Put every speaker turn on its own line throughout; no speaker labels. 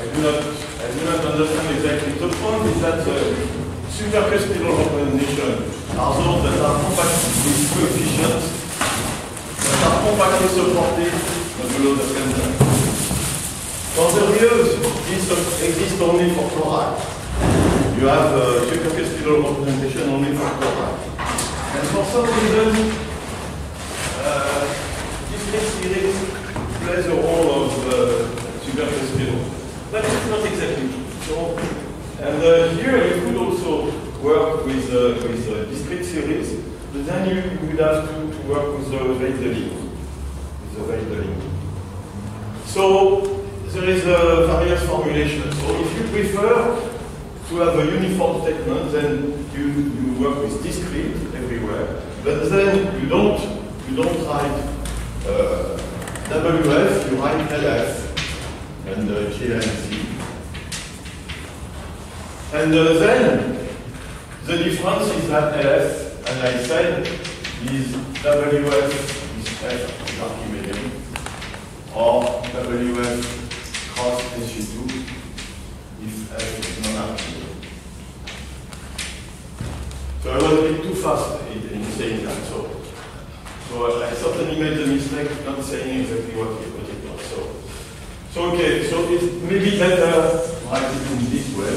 I do not, I do not understand exactly. The point is that the supercuspidal representation are those that are compacted with coefficients that are compactly supported below the center. For the reals, this exists only for chloride. You have a supercuspidal representation only for chloride. And for some reason, uh, series plays a role of uh, supercuspidal. But it's not exactly true. So, and uh, here you could also work with, uh, with uh, discrete series, but then you, would have to, to work with the Weil-Deligne. With the Weil-Deligne. So there is a various formulation. So if you prefer to have a uniform statement, then you, you work with discrete everywhere. But then you don't you don't write uh, WF, you write LF and GLNC. And then the difference is that LF, as I said, is WF is F is Archimedean, or WF cross SU2 if F is non-Archimedean. So I was a bit too fast in, in saying that. So, so I certainly made the mistake not saying exactly what what so okay, so it's maybe better write it in this way.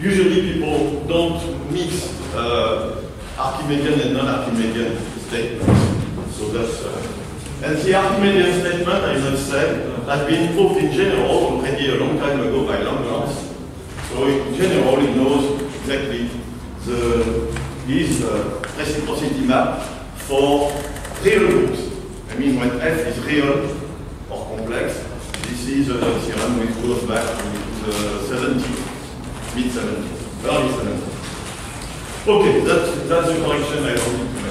Usually people don't mix uh, Archimedean and non-Archimedean statements. So that's uh, and the Archimedean statement, I must say, has been proved in general already a long time ago by Langlands. So in general, it knows exactly the his uh, reciprocity map for real groups. I mean, when F is real or complex, this is a theorem which goes back to the 70s, mid 70s, early 70s. Okay, that's, that's the correction I wanted to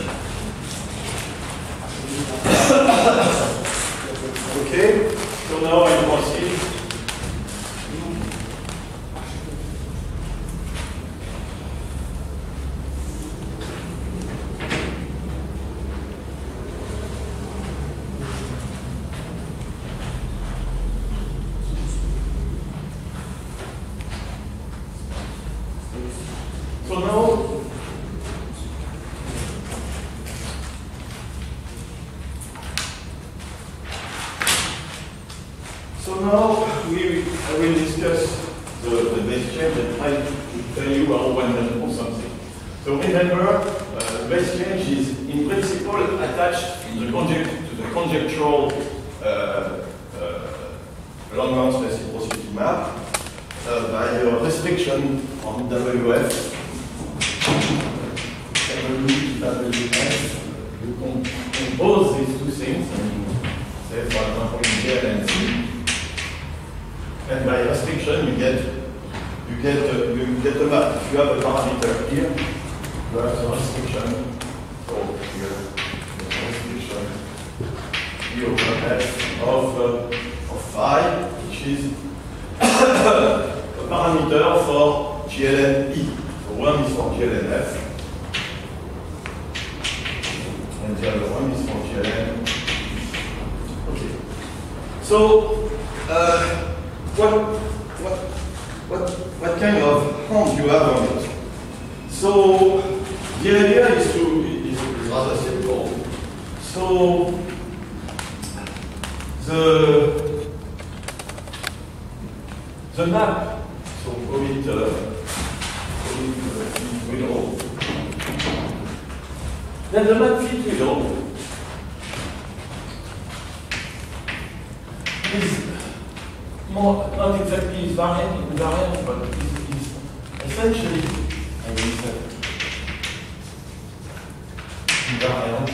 invariant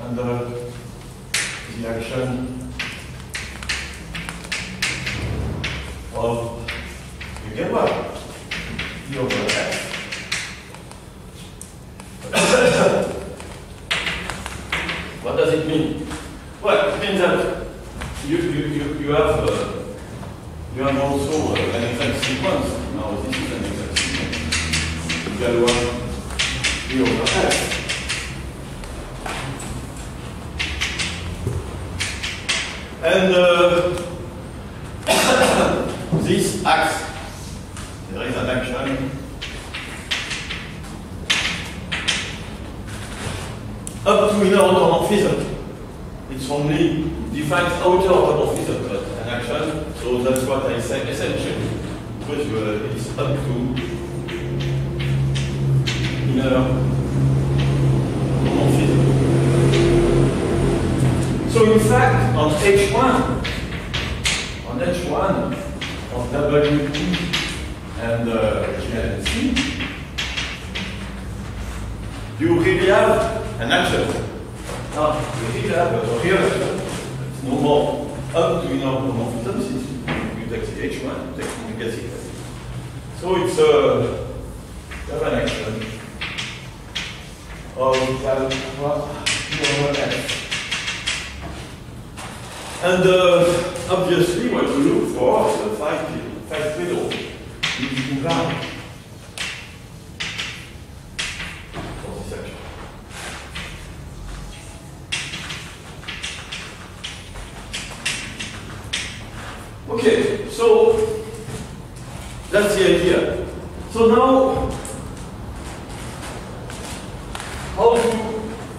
under the action of, over F. What does it mean? Well, it means that you, you, you, you have uh, you have also uh, an exact sequence. Now this is an exact sequence. You E over F. And uh, this acts. There is an action. Up to inner automorphism. It's only defines outer automorphism, but an action. So that's what I say essentially. Because uh, it's up to fact, on H1, on H1, on WT and uh, GNC, you really have an action. Now, you really have a real action. It's no more up to inner automorphism since you take the H1, you take you get it. So it's uh, you have an action of well, well, F. And uh, obviously, what we look for is a five, five pedal is invalid for this action. Okay, so that's the idea. So now, how to,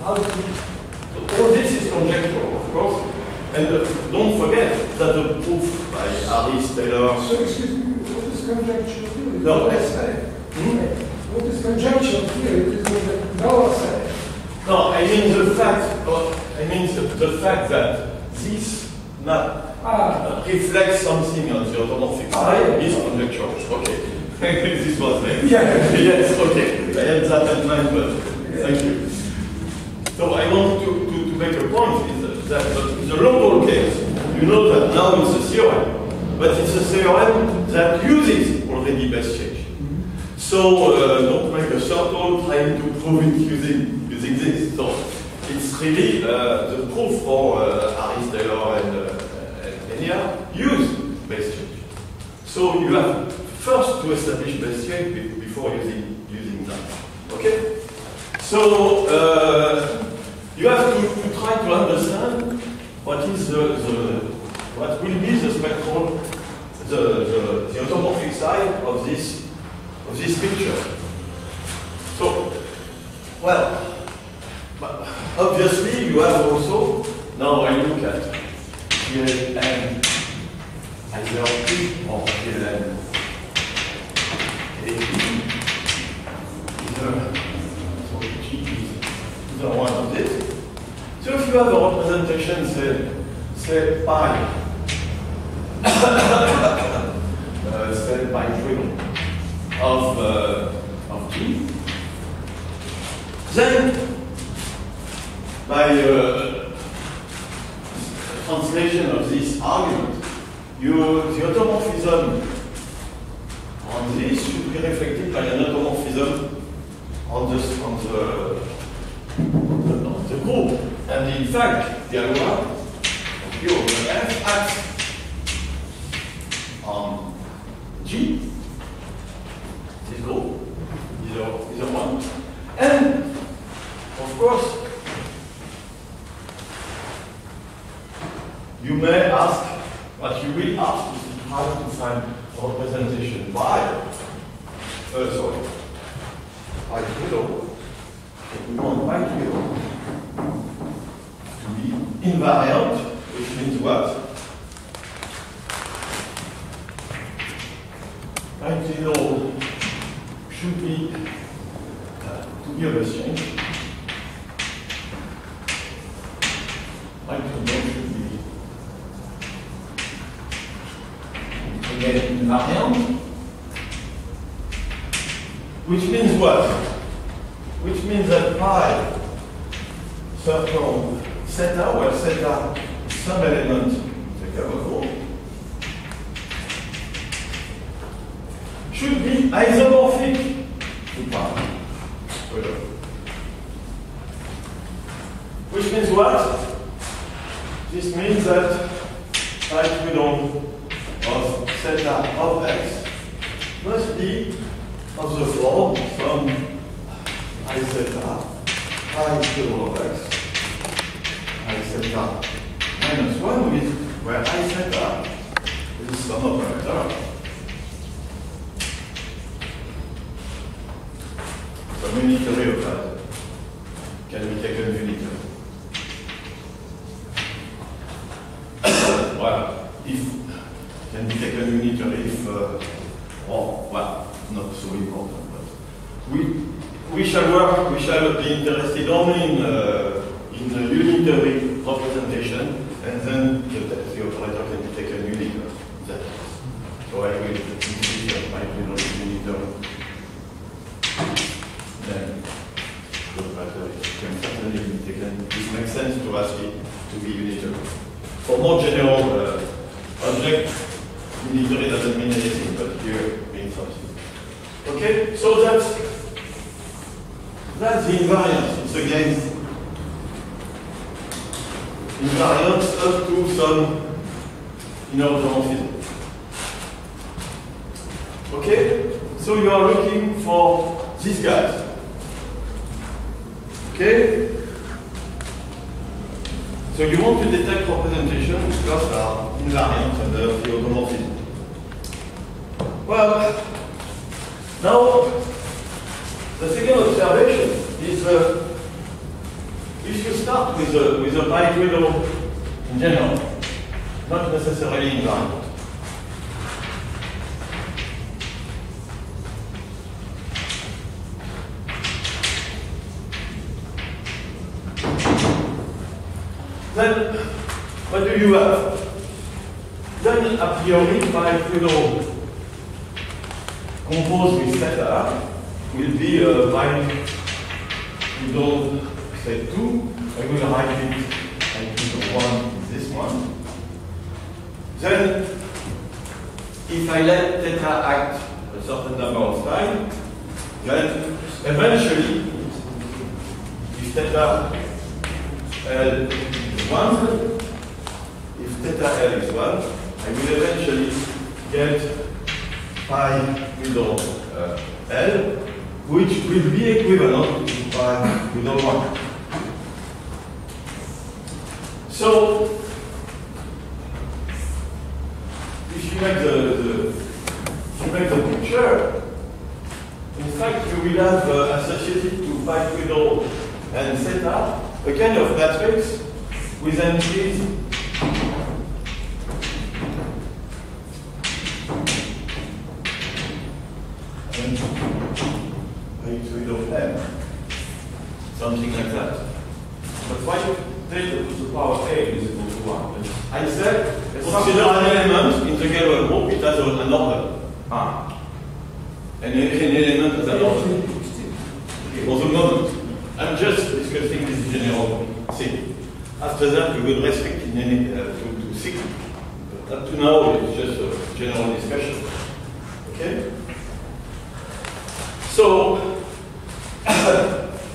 how to, so all this is conjectural, of course. And uh, don't forget that the proof by Harris, Taylor,
So excuse me, what is conjecture It
I.
What is conjecture here? It is the dollar say.
No, I mean the fact, uh, I mean the, the fact that this map
Ah,
uh, reflects something on the automorphic
Ah,
side
yeah.
is conjectural. Okay. this was it.
Yeah.
yes, okay. I had that in mind, but thank you. So I want to, to, to make a point is that, that in the local case, you know that now it's a theorem, but it's a theorem that uses already base change. So uh, don't make a circle trying to prove it using, using this. So it's really uh, the proof for uh, Harris, Taylor, and, uh, use base change. So you have first to establish base change before using, using that. Okay? So uh, you have to, to try to understand what is the, the what will be the spectral, the, the, the automorphic side of this of this picture. So, well, obviously you have also, now I look at GLN either P or. Either, so G is either one of this. So if you have a representation, say, say pi, uh, say pi triple of, uh, of G. Then, by uh, translation of this argument, you, the automorphism on this should be reflected by an automorphism on the, on the, on the group. And in fact, the algebra of U over F acts on G is a, is a one. And of course, you may ask, but you will ask is how to find representation by, uh, sorry, by zero. We want by zero to be invariant, which means what? By zero should be uh, to be a change. Like know should be again invariant. Which means what? Which means that pi circle theta, where theta is some element the chemical, should be isomorphic Which means what? This means that pi equivalent of theta of x must be of the form from i theta pi equivalent of x i theta minus 1 with where I theta is some operator. So unitary operator can be a unitary. well, if can be a unitary if, uh, oh, well, not so important, but we we shall work, we shall be interested only in, uh, in the unitary representation, and then the, the operator can be taken unitary. That is. So I will increase my unitary. Then the operator can certainly be taken. It makes sense to ask it to be unitary. For more general uh, object, unitary doesn't mean anything, but here means something. Okay, so that's that's the invariance. It's again invariance up to some inner automorphism. Okay? So you are looking for these guys. Okay? So you want to detect representation because they are invariant under the automorphism. Well, now the second observation is uh, if you start with a, with a biquiddle in general, not necessarily invariant. Then, what do you have? Then, a priori, biquiddle composed with theta will be a uh, by don't say 2. I will write it, I think 1 this one. Then, if I let theta act a certain number of time, then eventually, if theta L 1, if theta L is 1, I will eventually get pi middle uh, L, which will be equivalent to pi middle 1. So, if you make the, the if you make the picture, in fact you will have uh, associated to pi middle and theta a kind of matrix with entries and of m, something like that.
But why you take to the power A is equal to 1?
I said,
It's
consider an element in the Galois group, it has a- an order.
Ah,
An, an element has an order. Okay, for the moment, I'm just discussing this general thing. After that, we will restrict in any, uh, to, to six. But up to now, it's just a general discussion. Okay? So,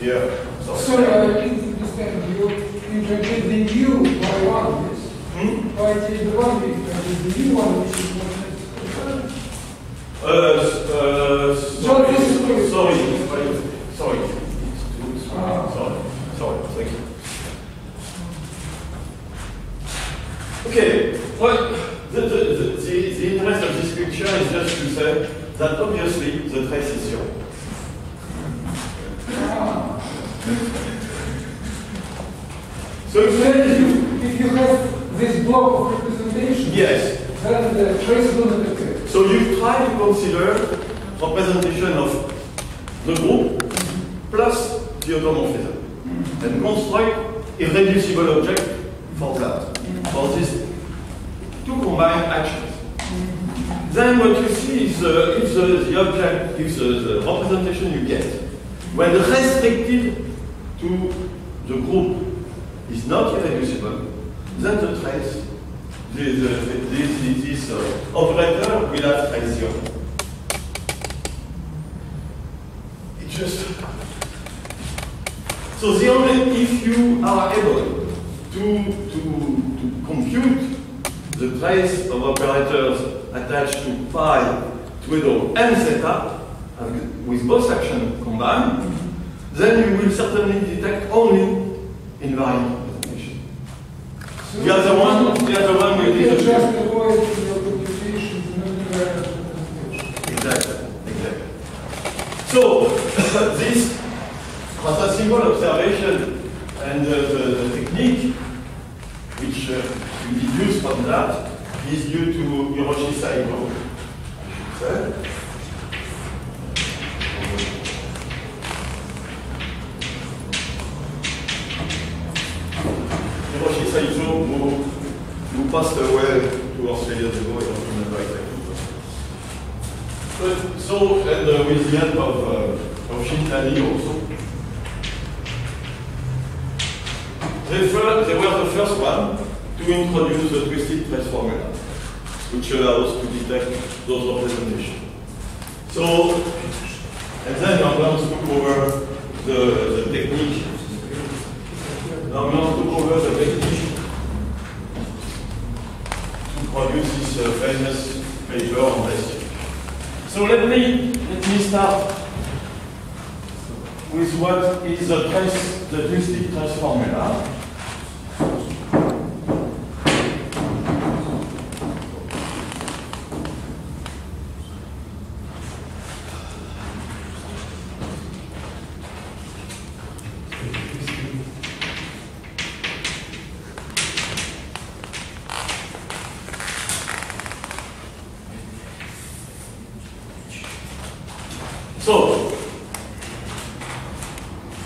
yeah, sorry.
Sorry, I didn't understand. You introduced the new by one, yes?
Hmm?
Why it is the one we introduced, the new one which is that's
Uh, uh,
So
sorry,
this is good.
sorry, sorry, sorry, it's too sorry, Okay, well, the, the, the, the, interest of this picture is just to say that obviously the trace is zero.
Ah.
So if
you, if you have this block of representation,
yes,
then the trace will not appear.
so you try to consider representation of the group plus the automorphism and construct irreducible object for that, for these two combined actions. Then what you see is uh, if the, the object, if the, the representation you get, when restricted to the group is not irreducible, then the trace, the, the, this, this uh, operator will have trace zero. It just so the only if you are able to to compute the trace of operators attached to pi, twiddle, and theta with both actions combined, then you will certainly detect only invariant representation.
So
The other one, the other one will be
just avoid your computations and non-linear representation.
Exactly, exactly. So, this simple observation and uh, the, the technique which uh, we deduce from that is due to Hiroshi Saito. I. Hiroshi Saito, who, who passed away two or three years ago, I don't remember exactly. But so, and uh, with the help of, uh, of Shintani also, they, they were the first one to introduce the twisted trace formula, which allows to detect those representations. So, and then I'm going to cover the, the technique. Now I'm going to cover the technique to produce this uh, famous paper on this. So let me let me start with what is the trace, the twisted trace formula. So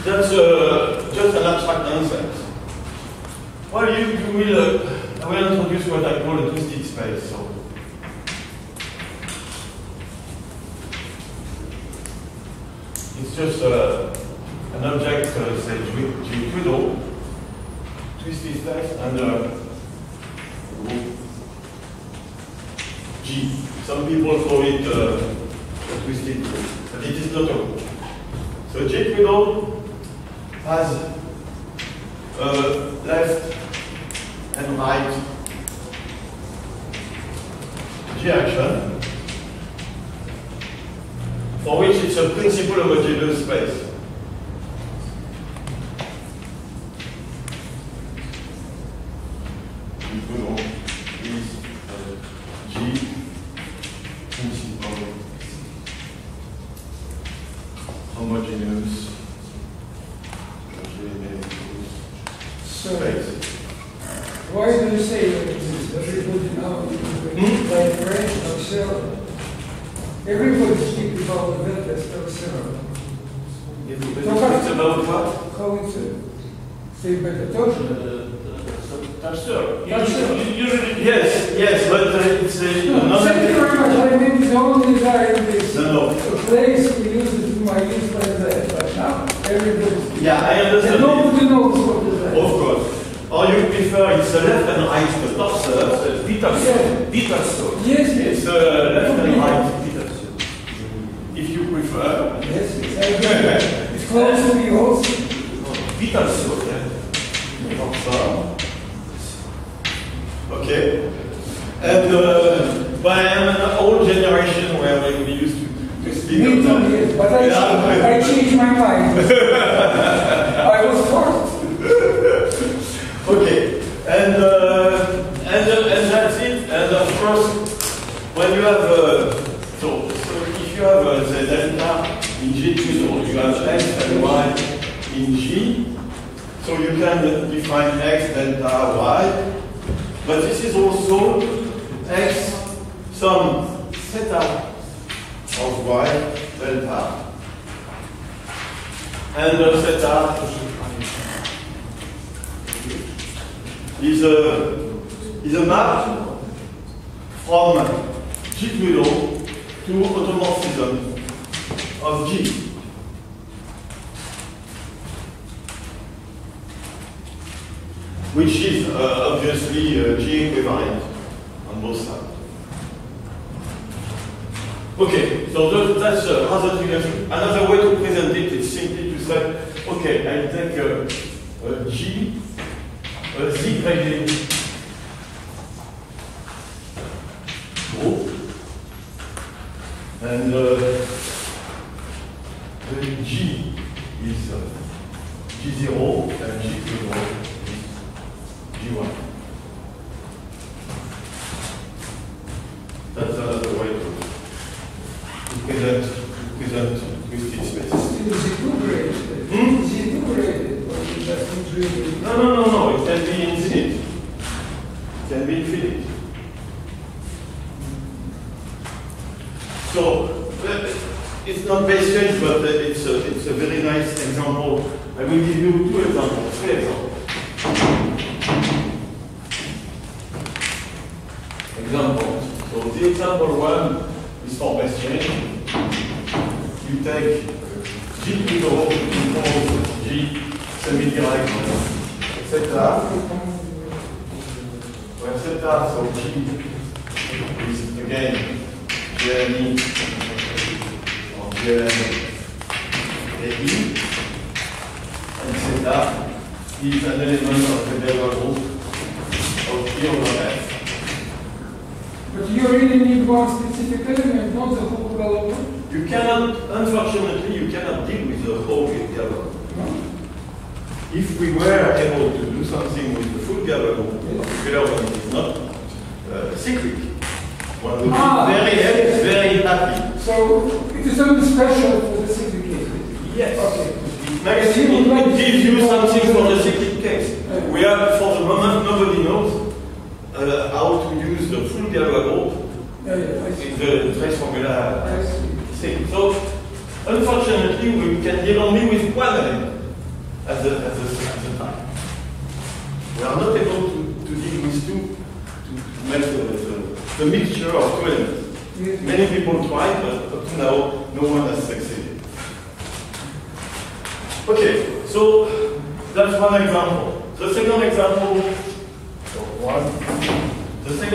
that's uh, just an abstract nonsense. Well, you, you will, uh, I will introduce what I call a twisted space. So it's just uh, an object, uh, say, G twisted space, and uh, G. Some people call it uh, a twisted, but it is not a So J twiddle has uh, left and right G action, for which it's a principal homogeneous space. G twiddle is uh, G principal homogeneous
So, why do you say that everybody now
hmm?
like French or Sarah? Everybody speaks about the Velvet of Sarah.
It's about what?
Coincidence. Uh, say better.
Usually,
yes, yes, but uh, it's uh, no, another.
Thank you very much. I mean, it's only there this
no, no.
place my use like that, but now everybody.
Yeah, I understand.
nobody knows what is that.
Of course. Or you prefer it's a left and right cursor.
Peterson. Peterson.
Yes,
It's
yes.
uh, left and right Peterson. If you prefer.
Yes, yes. It's close to me also.
Peterson.
Cursor. Okay. And uh, but I am an old generation where we we used to, to speak
Me too, yes, but I. I changed my mind. I was forced.
Okay, and uh, and uh, and that's it. And of course, when you have uh, so so if you have uh, the delta in G twistle, you have x and y in G, so you can define x delta y. But this is also x some theta of y delta and uh, theta is a, is a map from G to automorphism of G. Which is uh, obviously uh, G equivalent on both sides. Okay, so that- that's uh, rather trivial. Another way to present it is simply to say, okay, I take uh, uh, G a Z gradient group. And uh, G is uh, G0 and G0 is G1.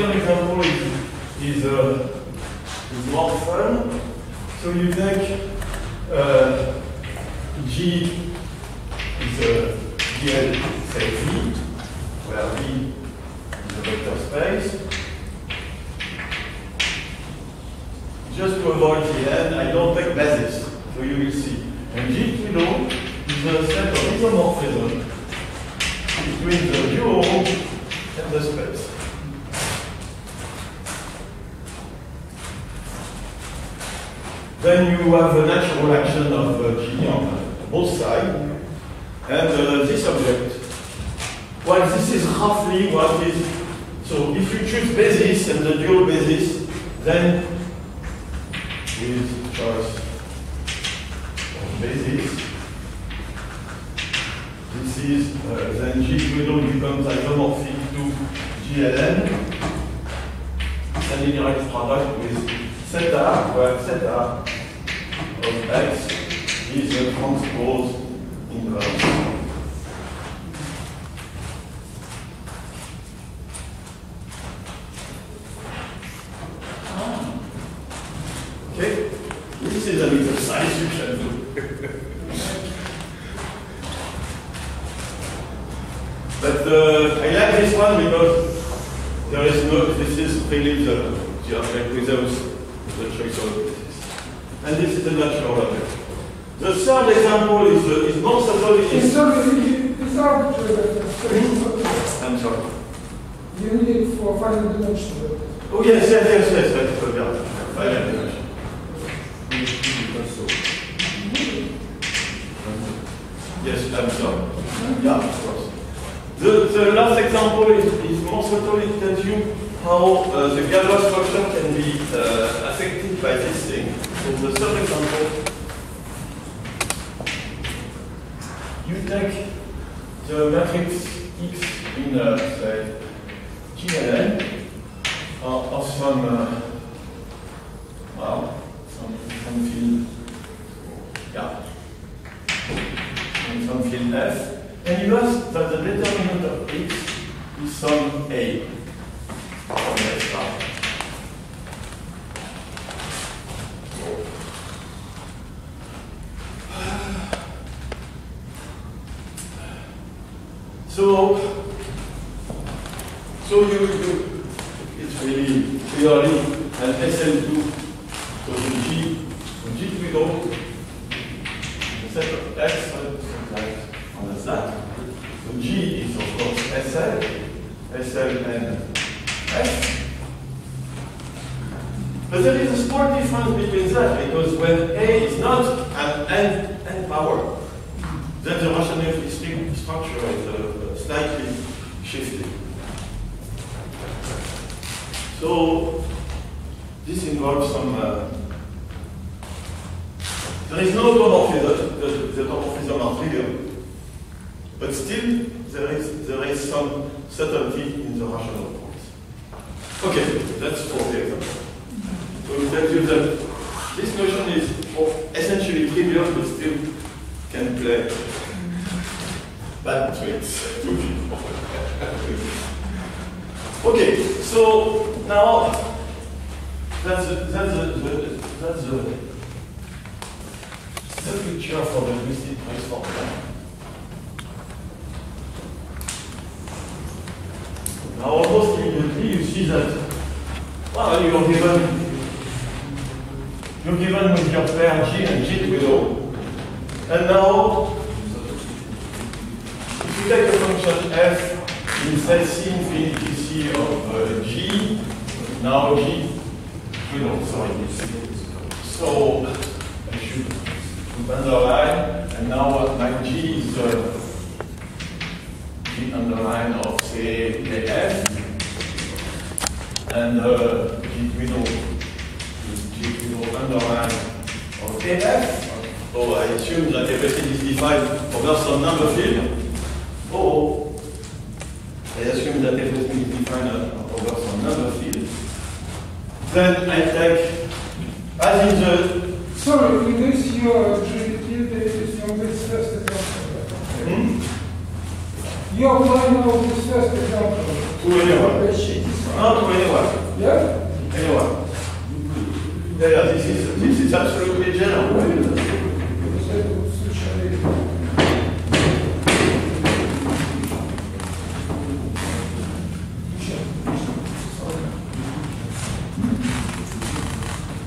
second example is, is, uh, is more fun. So you take uh, G is uh, a GL, say V, where V is a vector space. Just to avoid the end, I don't take basis, so you will see. And G, you know, is a set of isomorphism between the dual and the space. Then you have a natural action of uh, G on both sides. And uh, this object, well, this is roughly what is. So if you choose basis and the dual basis, then with choice of basis, this is uh, then G equivalent becomes isomorphic to GLN. It's direct product with theta, where theta of x is the transpose inverse. Ah. Okay, this is an exercise you can do. but uh, I like this one because there is no, this is really the uh, and this is the natural effect. The third example is, the, is
non psychologist. Hmm?
I'm sorry.
You need for final dimension.
Oh, yes, yes, yes, yes, that's what I uh, say, GLN are of some G underline of say AF and uh, is G twiddle underline of AF. So I assume that everything is defined over some number field. Or I assume that everything is defined over some number field. Then I take, as in the
Sorry, in this you are attributed this from this first example. You apply now this first example.
to anyone. Not to anyone.
Yeah?
Anyone. Yeah, yeah, this is this is absolutely general.
Because I would switch a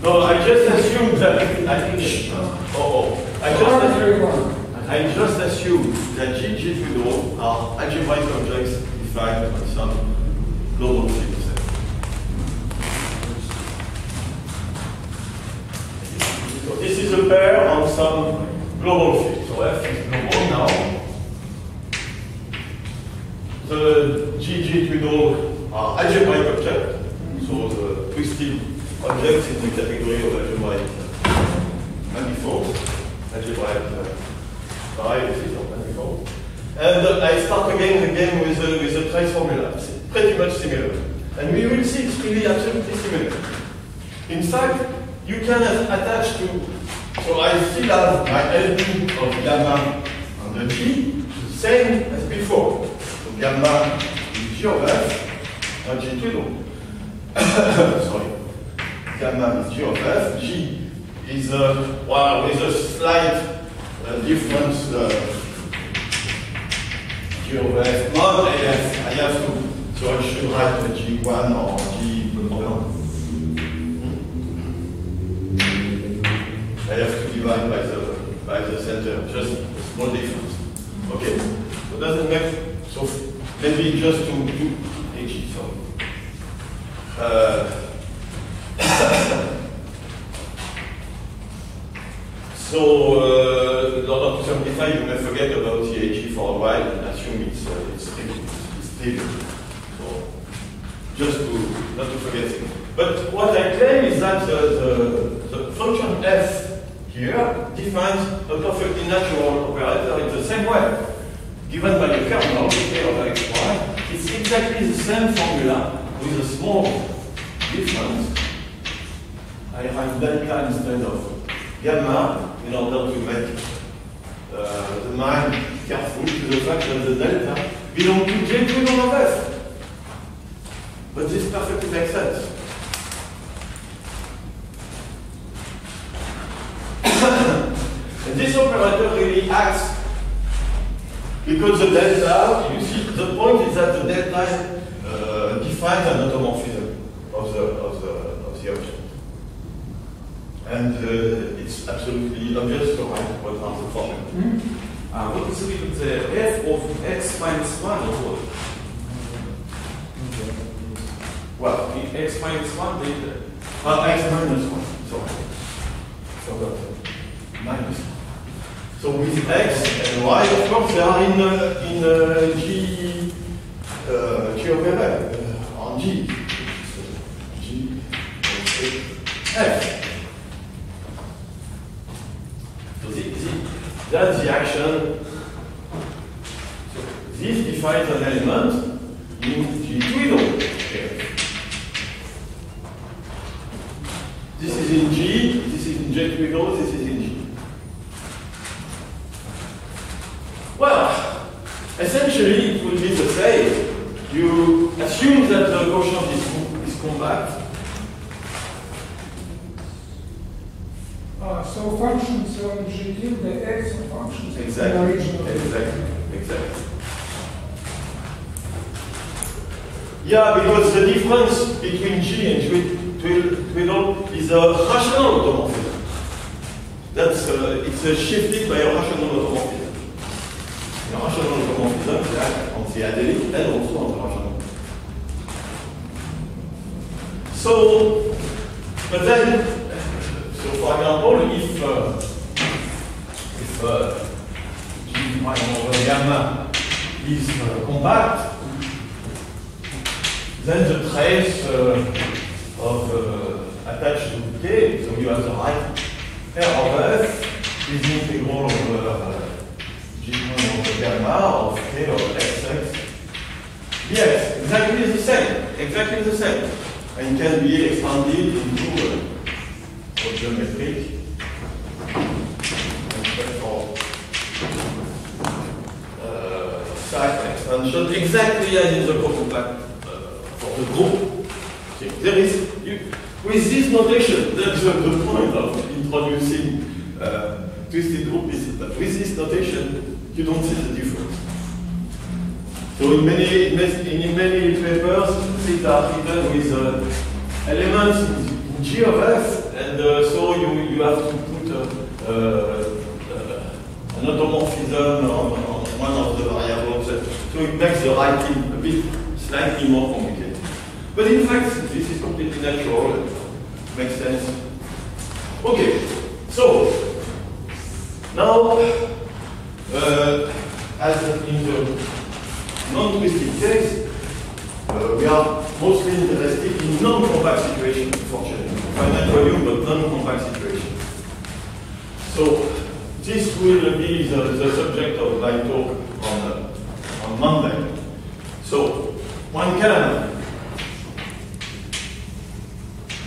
No, I just assumed that I think uh, oh, oh I just assumed. I just assumed that GG twiddle are algebraic objects defined on some global field. So this is a pair on some global field. So F is global now. The GG twiddle are algebraic objects. So the twisted objects in the category of algebraic manifolds, algebraic uh, And uh, I start again the game with a, with a trace formula. It's pretty much similar. And we will see it's really absolutely similar. In fact, you can attach to, so I still have my LP of gamma on the G, same as before. So gamma is of F, twiddle. Sorry. Gamma is G F, G is, uh, well, with a slight uh, difference, uh, G of F, not AF, I have to, so I should write a G1 or G, no. I have to divide by the by the center, just a small difference. Okay, so doesn't make so maybe just to do H. So uh, so uh, in order to simplify, you may forget about the HE for a while and assume it's uh, it's stable. It's stable. So just to not to forget it. But what I claim is that the, the, the function f here defines a perfectly natural operator in the same way. Given by the kernel, k of xy, it's exactly the same formula with a small difference. I write delta instead of gamma in order to make uh, the mind to the fact that the delta belongs to j twiddle of f. But this perfectly makes sense. and this operator really acts because the delta, you see, the point is that the delta uh, defines an automorphism of the, of the, of the object. And uh, it's absolutely obvious to write what are the formulas.
Uh, what is with the f of x minus 1 or what?
Well,
x minus 1 data.
Uh, x minus 1, sorry. Forgot. Minus. So with x and y, of course, they are in, uh, in uh, G, uh, G over uh, on G. So G, F. So the, the, that's the action. So this defines an element in G twiddle. here. This is in G, this is in J this is in G. Well, essentially it will be the same. You assume that the quotient is, is compact.
Uh, so functions on GQ, the x are functions in the
Exactly. Exactly. Exactly. Yeah, because the difference between G and twi- twi- twiddle is a rational automorphism. That's uh, it's uh, shifted by a rational automorphism. A rational automorphism yeah, on the adelic and also on the rational. So, but then, so for example, if uh, if prime over gamma is compact, then the trace uh, of uh, attached to K, so you have the right R of F is integral over uh, G prime over gamma of K of Xx Yes, exactly the same, exactly the same. And can be expanded into for geometric and uh, exactly as in the compact uh, for the group. Okay, There is, you, with this notation, that's the, the point of introducing uh, twisted group is that with this notation, you don't see the difference. So in many- in many papers, things are written with uh, elements in G of F, and uh, so you, you have to put uh, uh, an automorphism on, on one of the variables. So it makes the writing a bit slightly more complicated. But in fact, this is completely natural. Makes sense. Okay, so now, uh, as in the non-twisted case, uh, we are mostly interested in non-compact situations, fortunately. Finite volume, but non-compact situations. So this will be the, the subject of my talk on, uh, on Monday. So one can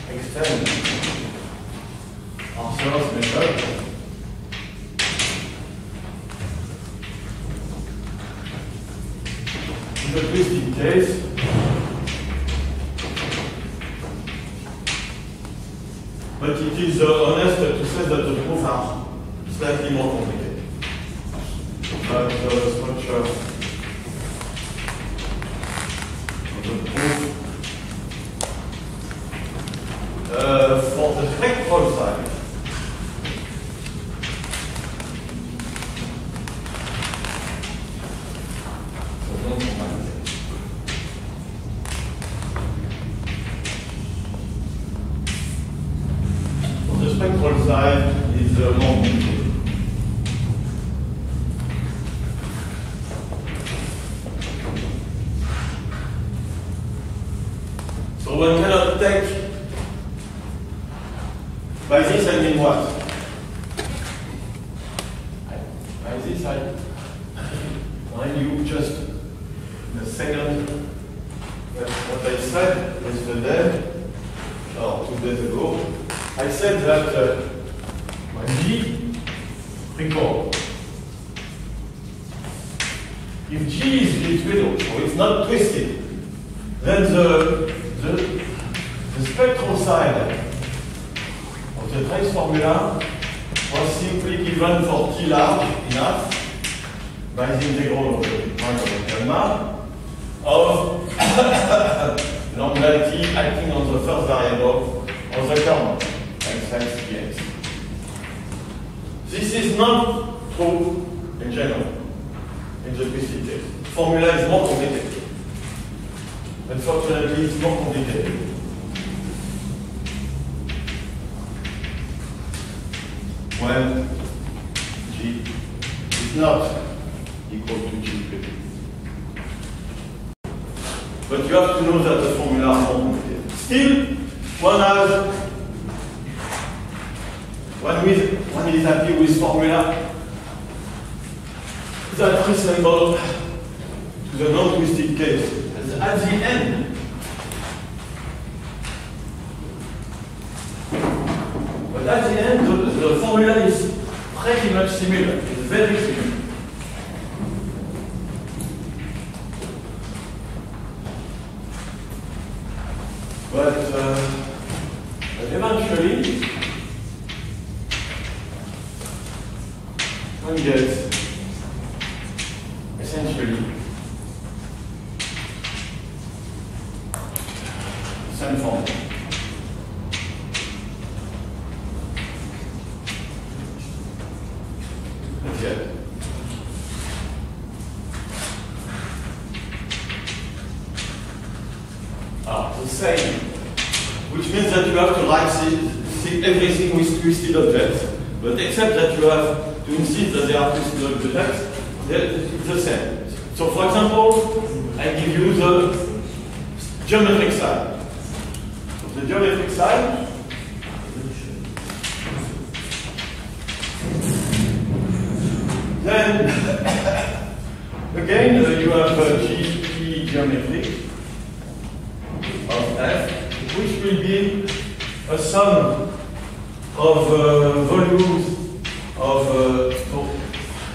extend our method In the twisted case, but it is uh, honest to say that the proofs are slightly more complicated. But you have to know that the formula are more complicated. Still, one has, one is, one is happy with formula that resemble to the non-twisted case. At the end, but at the end, the, the formula is pretty much similar. It's very similar. But, uh, eventually, one gets essentially same form. That's it. Ah, the same. Which means that you have to write see, see everything with twisted objects, but except that you have to insist that they are twisted objects, they're- it's the same. So for example, I give you the geometric side. So the geometric side Then, again, uh, you have uh, G, G geometric of F, which will be a sum of uh, volumes of, uh, so,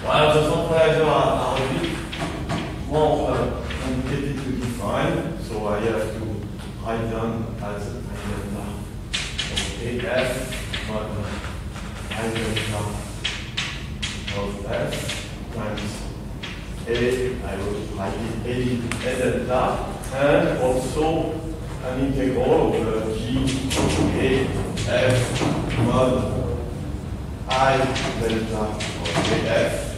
while the centralizer are, are a bit more uh, complicated to define, so I have to write down as delta of AF, but I delta of F times A, I will write it A, A delta, and also an integral of uh, G A F mod I delta of AF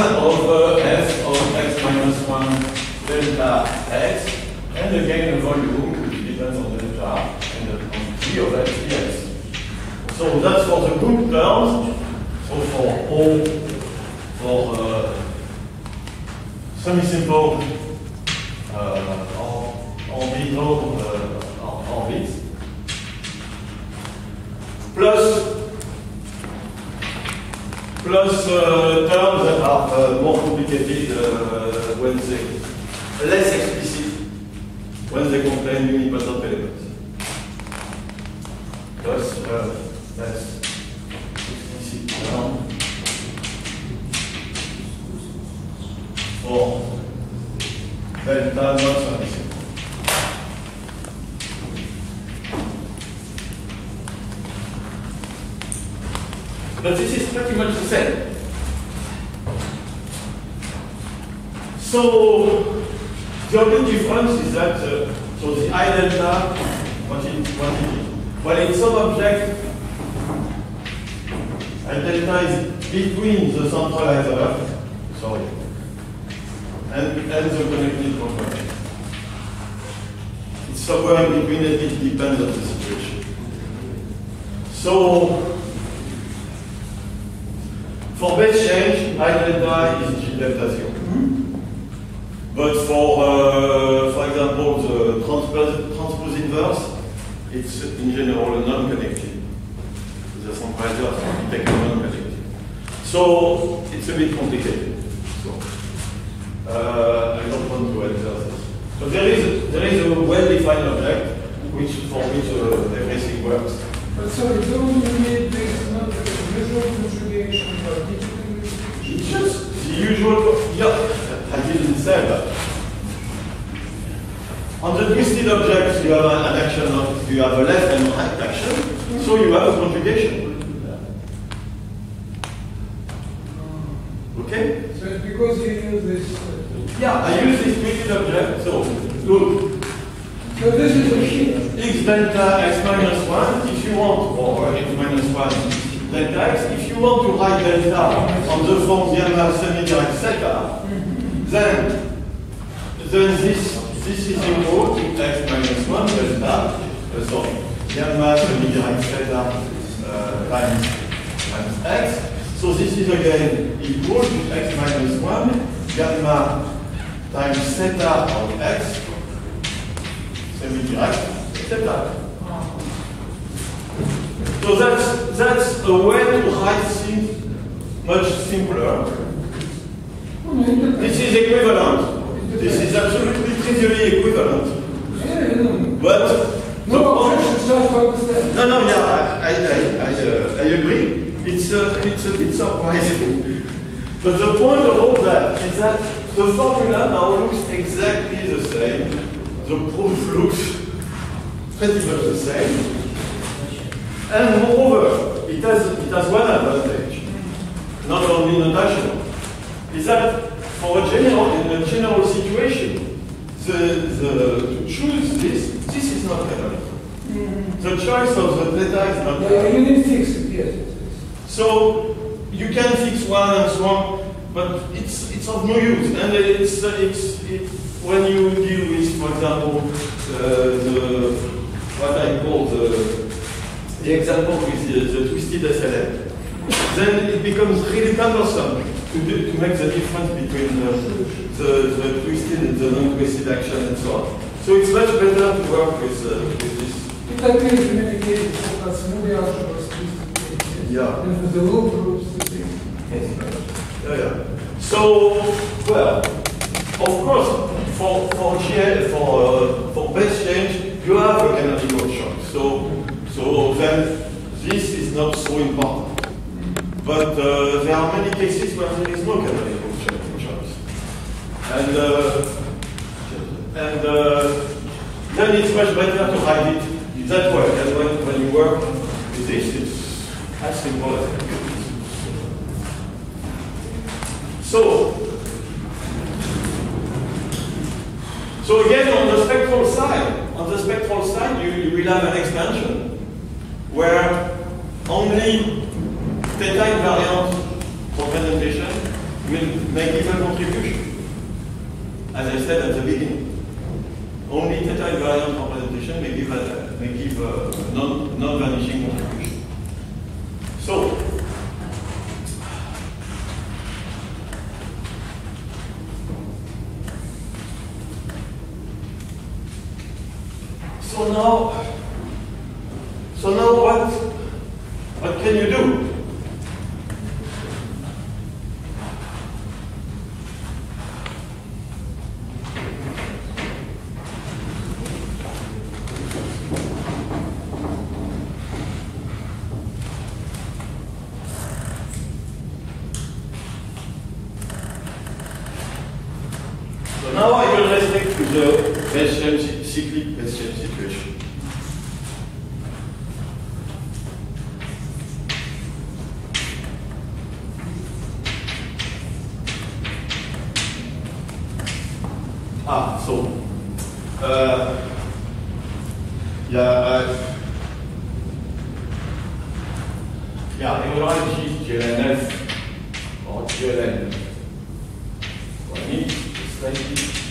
of F of x minus 1 delta x, and again a volume depends on delta and on G of x dx. So that's for the group terms. So for all, for uh, semi-simple uh, or orbital uh, or- orbits, plus plus uh, terms that are uh, more complicated uh, when they less explicit. When they contain unipotent elements. Plus less explicit. Term for delta not But this is pretty much the same. So the only difference is that uh, so the I delta, what it, is. Well, in some object, I delta is between the centralizer, sorry, and, and the connected property. It's somewhere in between and it depends on the situation. So for base change, I delta is G delta zero. But for, uh, for example, the transpose, transpose inverse, it's in general non-connected. The centralizer is detected non-connected. So it's a bit complicated. So uh, I don't want to answer this. So there is there is a well-defined object which for which uh, everything works.
But sorry, don't you need visual digital
It's just the usual, yeah, I didn't say that. On the twisted objects, you have an action, of, you have a left and right action, so you have a conjugation. Okay?
So it's because you use this. uh,
Yeah, I use this twisted object, so look,
So this is a sheet.
x delta x minus 1, if you want, or x minus 1 delta x, if you want to write delta on the form gamma semi-direct theta, then, then this, this is equal to x minus 1 delta, uh, sorry, gamma semi-direct theta uh, times, times x. So this is again equal to x minus 1 gamma times theta of x semi-direct, etc. So that's, that's a way to hide things much simpler. This is equivalent. This is absolutely trivially equivalent.
Yeah, you know.
But
No
point-
objection, just to understand.
no, no, yeah, I, I, I, I, uh, I agree. It's, uh, it's a bit surprising. But the point of all that is that the formula now looks exactly the same. The proof looks pretty much the same. And moreover, it has, it has one advantage, not only notational, is that for a general, in a general situation, the, the, to choose this, this is not canonical. The choice of the theta is not
Yeah,
canonical.
you need to fix it, yes.
So you can fix one and so on, but it's it's of no use. And it's it's it, when you deal with, for example, uh, the what I call the the example with the, the twisted SLM, then it becomes really cumbersome to do, to make the difference between the, the, the twisted and the non-twisted action and so on. So it's much better to work with uh, with this.
It appears in many cases that smooth algebra is used.
Yeah.
And the loop groups, the same.
Yeah, yeah. So, well, of course, for for GL, for uh, for base change, you have a canonical choice. So, so then this is not so important. But uh, there are many cases where there is no canonical cho- choice, and uh, and uh, then it's much better to hide it that way. And when when you work with this, it's as simple as. So, so again, on the spectral side, on the spectral side, you, you will have an expansion where only theta invariant representation will make even contribution. As I said at the beginning, only theta invariant representation may give a, may give a non, non-vanishing contribution. So, So now, so now what, what can you do? So now I will restrict to the base change, cyclic base change situation. Ah, so, uh, yeah, uh, yeah, hemorrhage GLNF or GLN. For me, it's slightly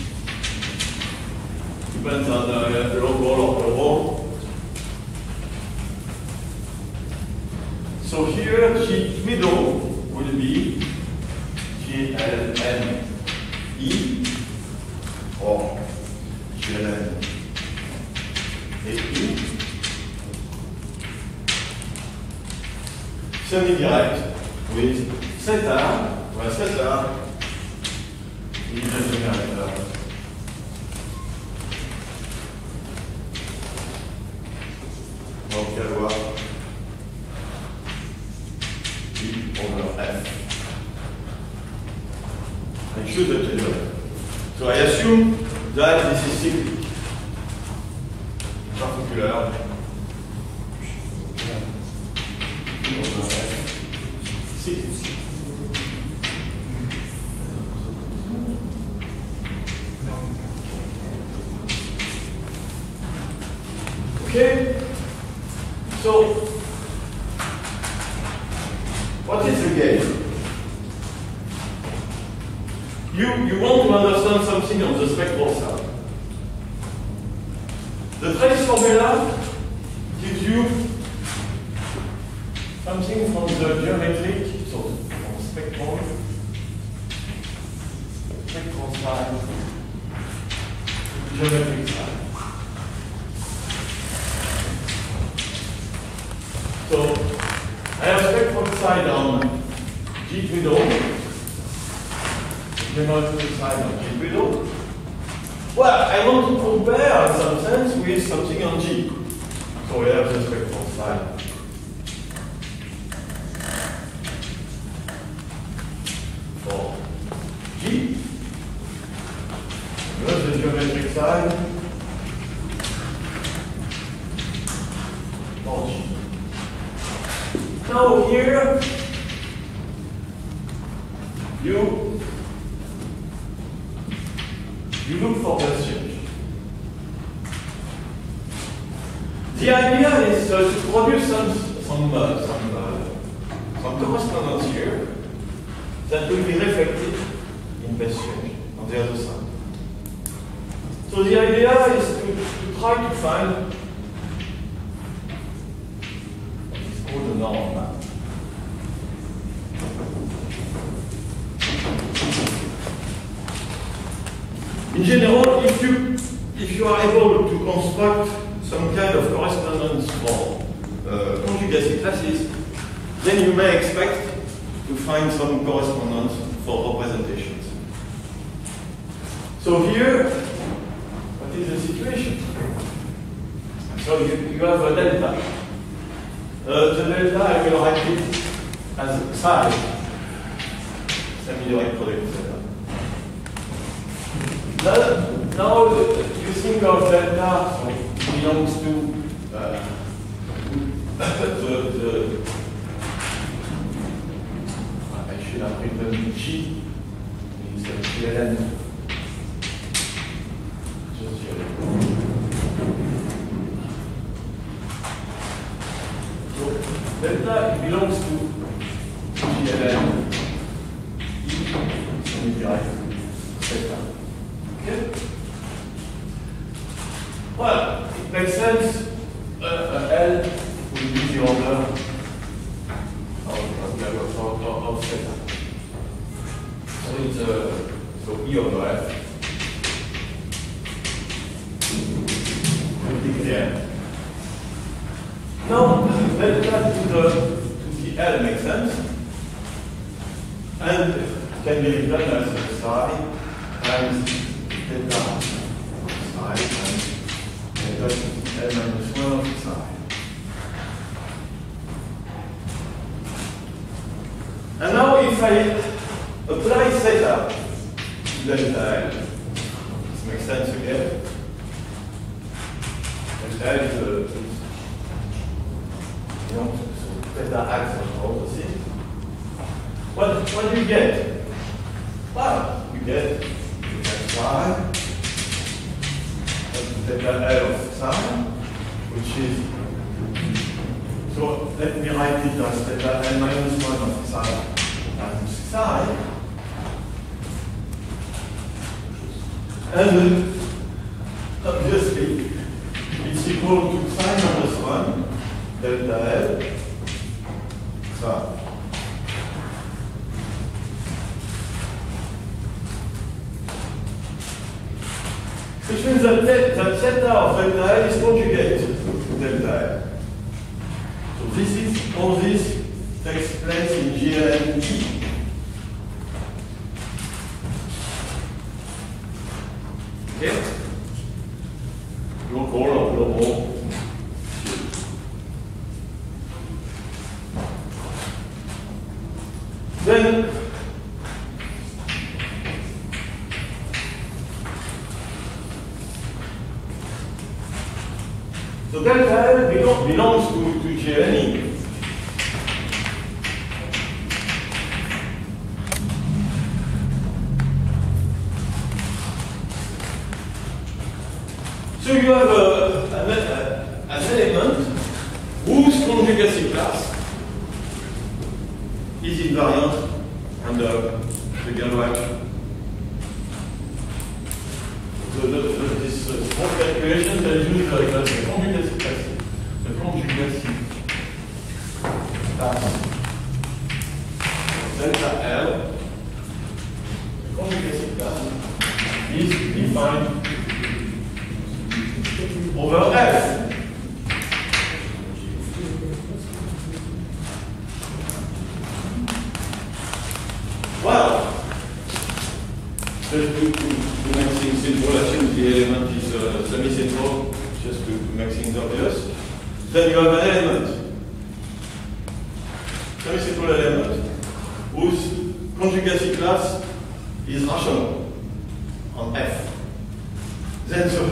depends on the, the local of the wall. So here, G twiddle will be G L N E or G L N A E. Semi-direct with theta, where theta is the generator. Donc, il y a loi I over F. I choose a general. So I assume that this is cyclic. So the idea is to, to try to find what is called a norm. In general, if you if you are able to construct some kind of correspondence for uh, conjugacy classes, then you may expect to find some correspondence for representations. So here, is the situation? So you, you have a delta. Uh, the delta, I will write it as psi, semi-direct product. Now, you think of delta, so it belongs to uh, the, the I should have written G instead of GLN. Just GLN. So delta belongs to GLN. E semi-direct theta. Okay? Well, it makes sense. Uh, uh, L will be the order of, of, the- of, of, of theta. So it's uh, so E over F. will be there. Now, delta to the, to the L makes sense. And can be written as psi times theta psi times theta L minus 1 of psi. And now if I apply theta to delta L, this makes sense again. Delta L is a, is, you know, so theta acts on all the things. What, what do you get? You get theta psi, theta L of psi, which is, so let me write it as theta L minus 1 of psi times psi. And obviously, it's equal to psi minus 1 delta L psi. Which means that, that, theta of delta L is conjugate to delta L. So this is, all this whose conjugacy class is rational on F. Then the,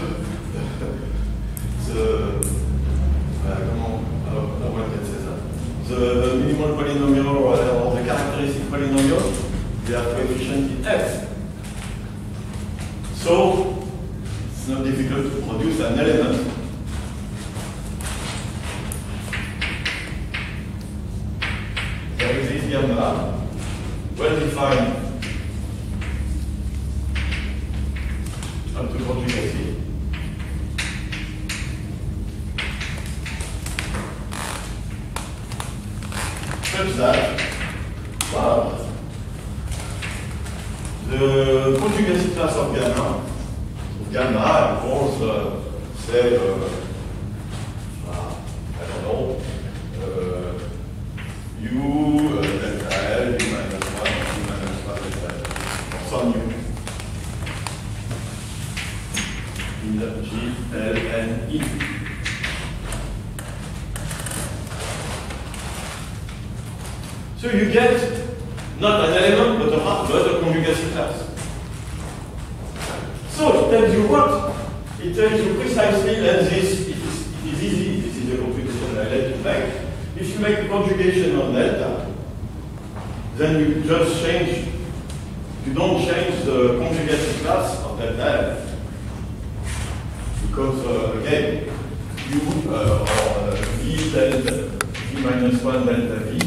the uh? The minimal polynomial or, the characteristic polynomial, they are coefficient in F. So, it's not difficult to produce an element There is this gamma, well defined up to conjugacy. Such that, well, the conjugacy class of gamma, gamma equals, uh, say, uh, uh, I don't know, uh, u uh, delta L, u minus 1, u minus 1 delta L, or some u. In G, L, N, E. So you get not an element, but a, but a conjugacy class. So it tells you what? It tells you precisely, and this it is, it is easy, this is a computation I let you make. If you make a conjugation on delta, then you just change, you don't change the conjugacy class of delta. Because uh, again, u uh, or uh, v delta v minus 1 delta v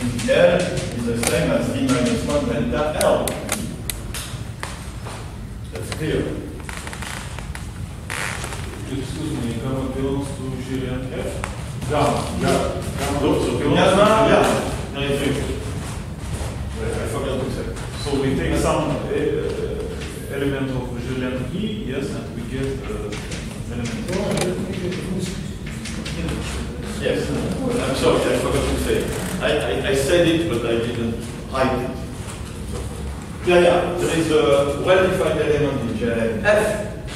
in the L is the same as v minus 1 delta L. That's clear.
Excuse me, gamma belongs to and F?
Gamma, gamma. So, so gamma, yeah, very good. Wait, I forgot to say.
So we take some uh, element of And E, yes, and we get uh, element.
Yes, I'm sorry, I forgot to say. I, I, I said it, but I didn't write it. Yeah, yeah, there is a well-defined element in GLN F,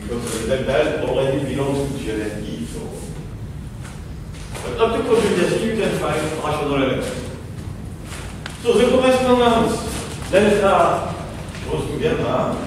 because the delta already belongs to GLN E, so. But up to conjugation, you can find rational elements. So the correspondence delta goes to gamma.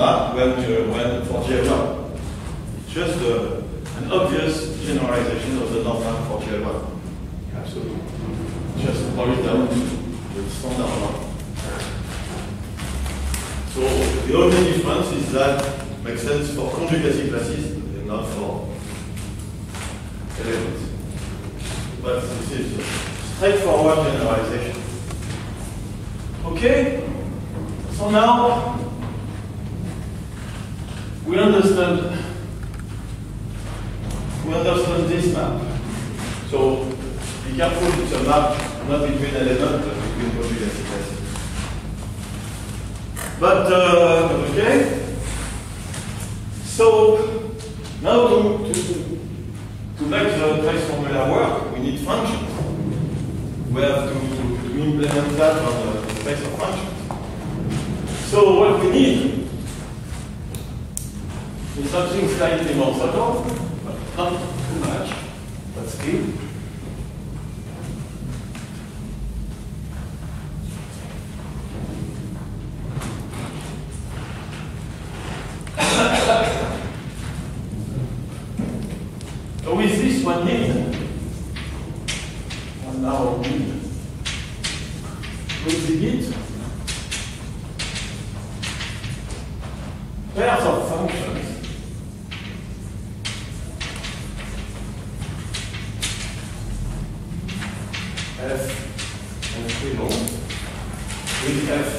Norm when you, when for GL1. It's just an obvious generalization of the normal for GL1. Absolutely. Just boil down to the standard one. So the only difference is that makes sense for conjugacy classes and not for elements. But this is a straightforward generalization. Okay? So now we understand we understand this map. So be careful it's a map not between elements but between conjugacy. But uh, okay. So now to, to, to make the trace formula work, we need functions. We have to, to, to implement that on the space of functions. So what we need something slightly more subtle, but not too much, but still. So with this one need, one now need, with the git, pairs of functions f and twiddle with f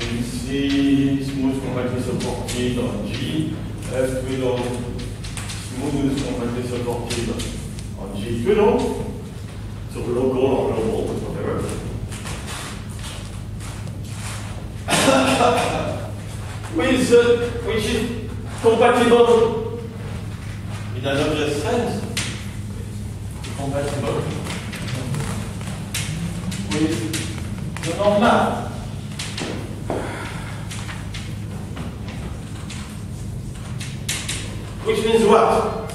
in C smooth compactly supported on G F twiddle smooth compactly supported on G twiddle so local or global whatever with uh, which is compatible in an obvious sense compatible with the normal. Which means what?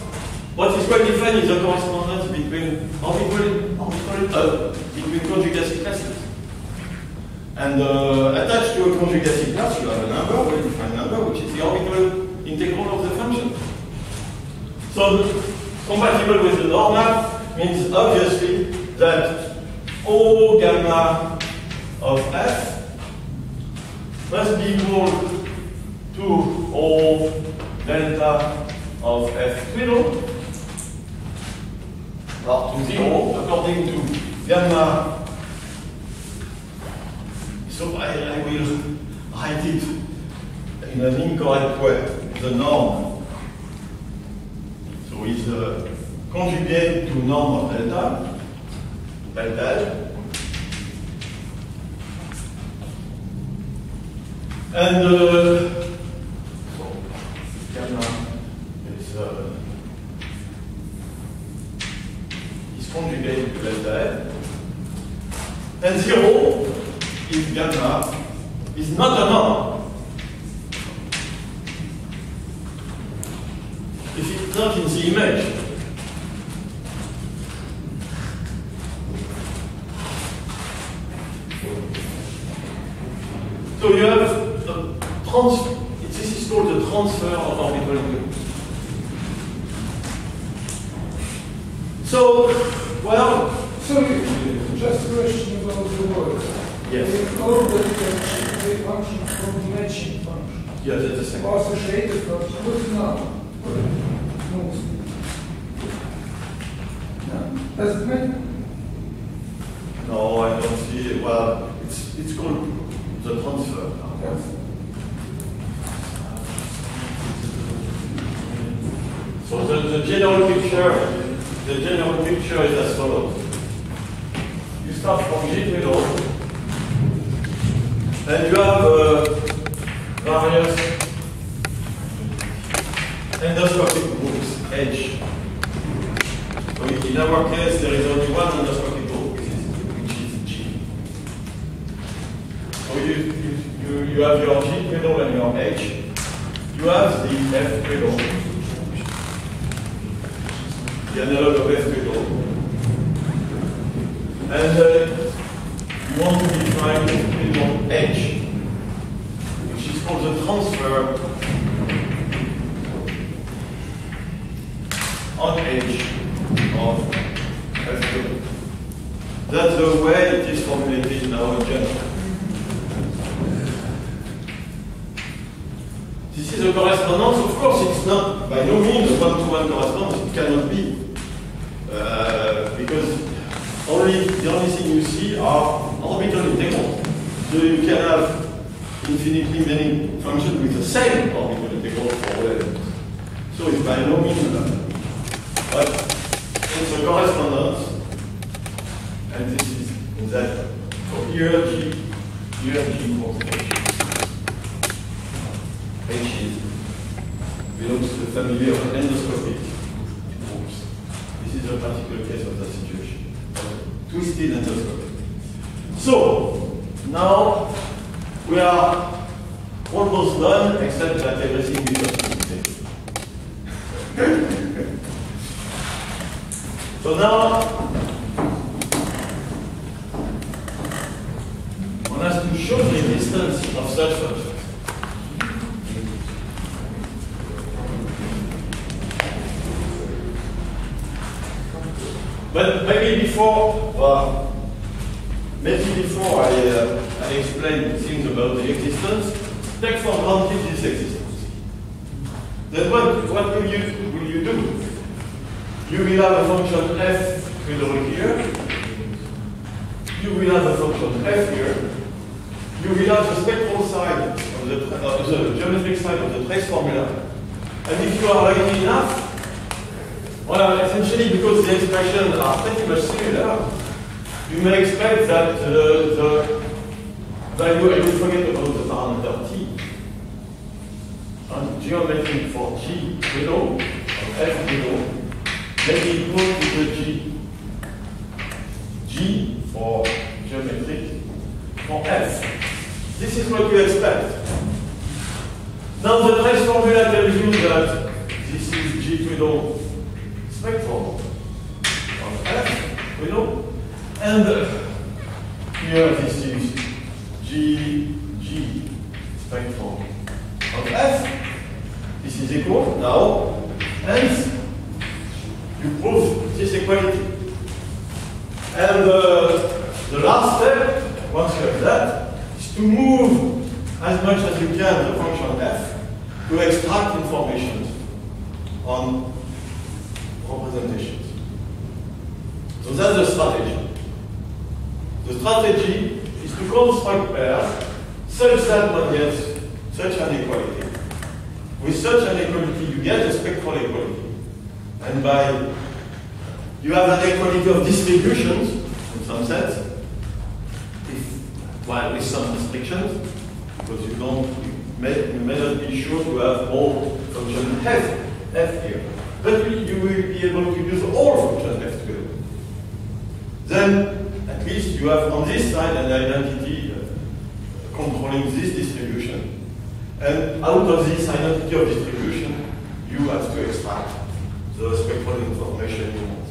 What is quite defined is the correspondence between orbital, orbital uh, between conjugacy classes. And uh, attached to a conjugacy class, you have a number, a well-defined number, which is the orbital integral of the function. So compatible with the normal means obviously that O gamma of f must be equal to O delta of f twiddle or to zero according to gamma. So I, I will write it in an incorrect way, the norm. So it's uh, conjugate to norm of delta, delta L. And uh, so gamma is, uh, is conjugate to delta L. And zero is gamma is not a norm. If it's not in the image, So you have a trans this is called the transfer of orbital integrals. So, well,
So, just a question about the words.
Yes.
They all the they function from dimension function.
Yes, that's the same.
Associated function, what's now? Mostly. Does it make?
No, I don't see. Well, it's it's called the transfer.
Yes.
So the, the general picture, the general picture is as follows. You start from G below, and you have uh, various endoscopic groups, H. So in our case, there is only one you have your G twiddle and your H, you have the F twiddle, the analog of F twiddle. And uh, you want to define pedal H, which is called the transfer on H of F twiddle. That's the way it is formulated in our general. This is a correspondence, of course, it's not by no means one-to-one correspondence, it cannot be. Uh, because only the only thing you see are orbital integrals. So you can have infinitely many functions with the same orbital integral for all elements. So it's by no means. But it's a correspondence, and this is that for here G, for H. H is family of endoscopic groups. This is a particular case of that situation. Twisted endoscopic. So, now we are almost done, except that everything becomes twisted. so now, one has to show the existence of such functions. But maybe before, uh, maybe before I, uh, I explain things about the existence, take for granted this existence. Then what, what will you will you do? You will have a function f below here. You will have a function f here. You will have the spectral side of the, uh, the geometric side of the trace formula. And if you are lucky enough, well, essentially because the expressions are pretty much similar, you may expect that uh, the value, I will forget about the parameter t, and geometry for g below, f below, may be equal to the g, g for geometric, for f. This is what you expect. Now the trace formula tells you that this is g below spectrum of F, we know. And uh, here this is G, G spectrum of F. This is equal now. Hence, you prove this equality. And uh, the last step, once you have that, is to move as much as you can the function f to extract information on representations. So that's the strategy. The strategy is to construct pairs such that one gets such an equality. With such an equality, you get a spectral equality. And by you have an equality of distributions, in some sense, if, well, with some restrictions, because you don't, you may, you may not be sure to have all function f, f here but you will be able to use all functions f together. Then, at least you have on this side an identity uh, controlling this distribution. And out of this identity of distribution, you have to extract the spectral information you want.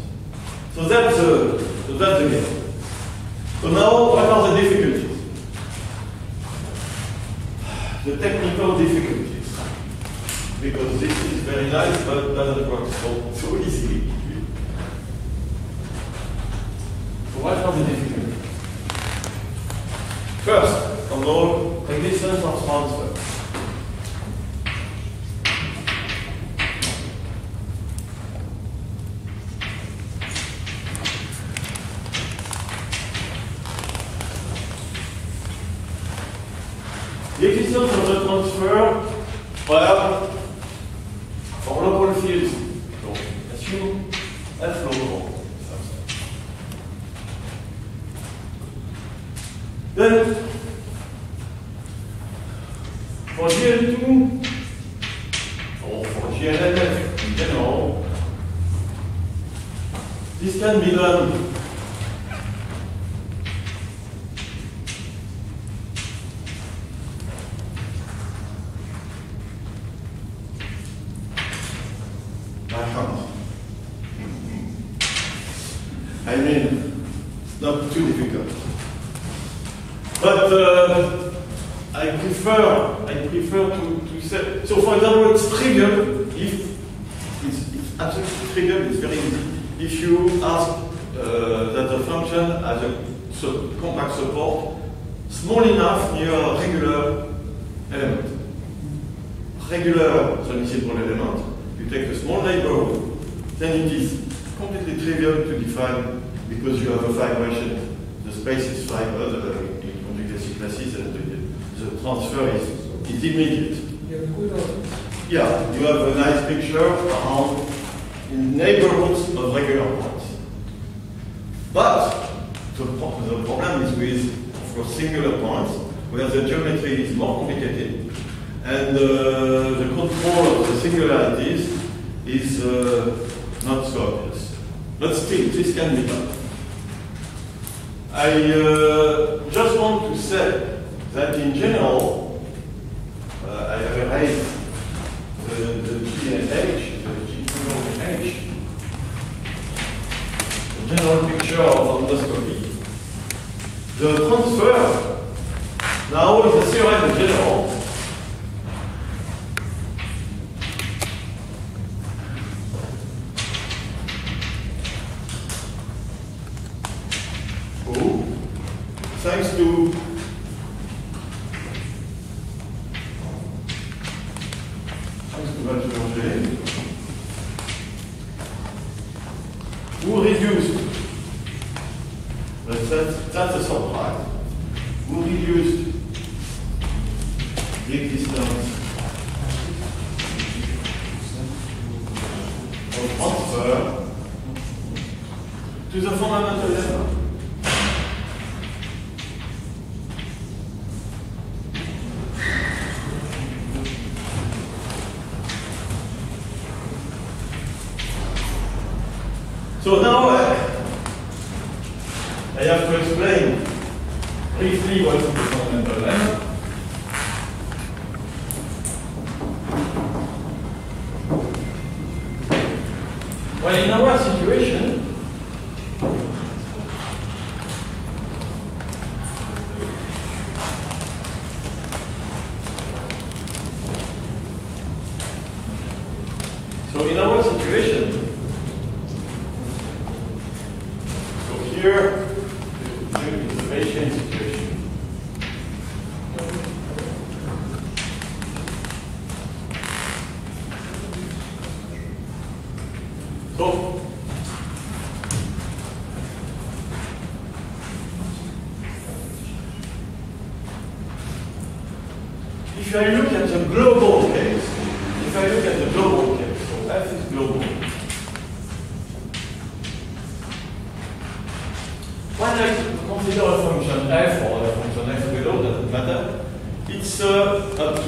So that's, uh, so that's the game. So now, what are the difficulties? The technical difficulties because this is very nice but doesn't work so, so easily. So what are the difficulties? First, all, existence of transfer.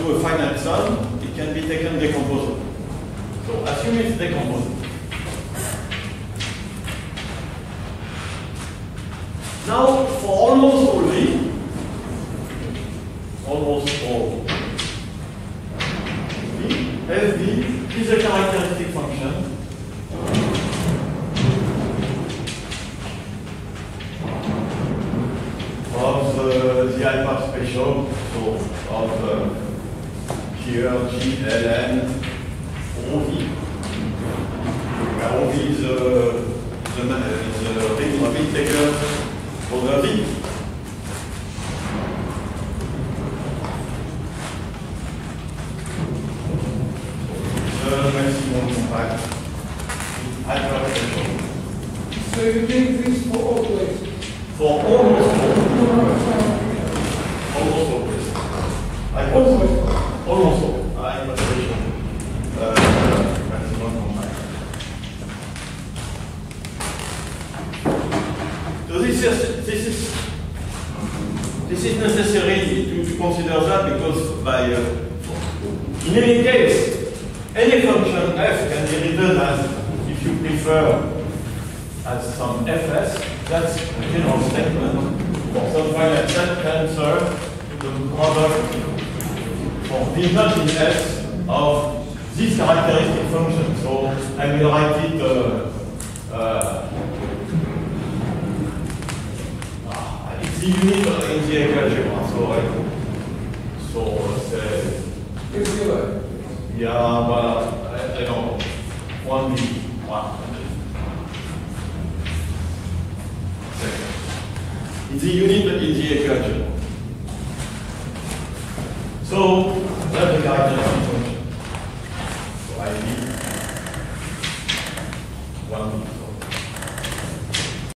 to a finite sum, it can be taken decomposable. So assume it's decomposable. Now